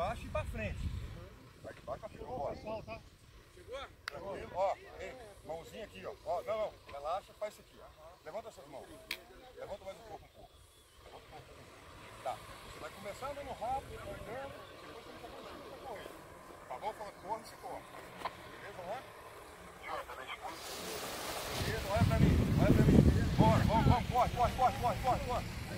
baixo e pra frente. Vai de baixo pra frente. Chegou, Pessoal, tá? Chegou? Tranquilo? Ó, ei, mãozinha aqui, ó. ó. Não, não, relaxa, faz isso aqui. Ó. Levanta essas mãos. Levanta mais um pouco, um pouco. Levanta um pouco. Tá. Você vai começar andando rápido, andando, depois você vai começando a correr. Tá bom? Quando corre, você corre. Beleza, né? Beleza, olha pra mim, olha pra mim. Bora, vamos, vamos, corre, corre, corre, corre, corre, corre.